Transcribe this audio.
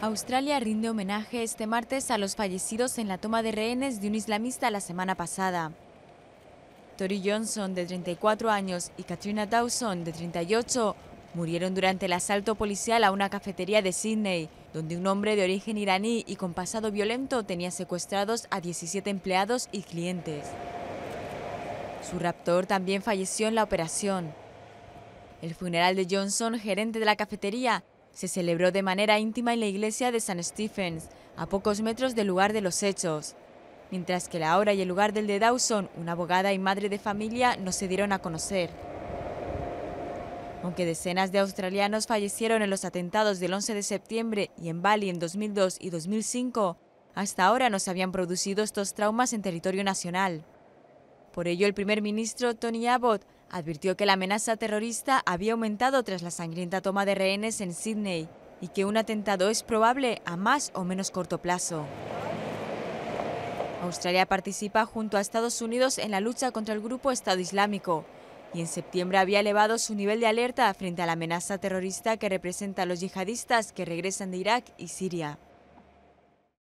Australia rinde homenaje este martes a los fallecidos en la toma de rehenes de un islamista la semana pasada. Tori Johnson, de 34 años, y Katrina Dawson, de 38, murieron durante el asalto policial a una cafetería de Sydney, donde un hombre de origen iraní y con pasado violento tenía secuestrados a 17 empleados y clientes. Su raptor también falleció en la operación. El funeral de Johnson, gerente de la cafetería, se celebró de manera íntima en la iglesia de St. Stephens, a pocos metros del lugar de los hechos, mientras que la hora y el lugar del de Dawson, una abogada y madre de familia, no se dieron a conocer. Aunque decenas de australianos fallecieron en los atentados del 11 de septiembre y en Bali en 2002 y 2005, hasta ahora no se habían producido estos traumas en territorio nacional. Por ello, el primer ministro Tony Abbott advirtió que la amenaza terrorista había aumentado tras la sangrienta toma de rehenes en Sydney y que un atentado es probable a más o menos corto plazo. Australia participa junto a Estados Unidos en la lucha contra el grupo Estado Islámico y en septiembre había elevado su nivel de alerta frente a la amenaza terrorista que representa a los yihadistas que regresan de Irak y Siria.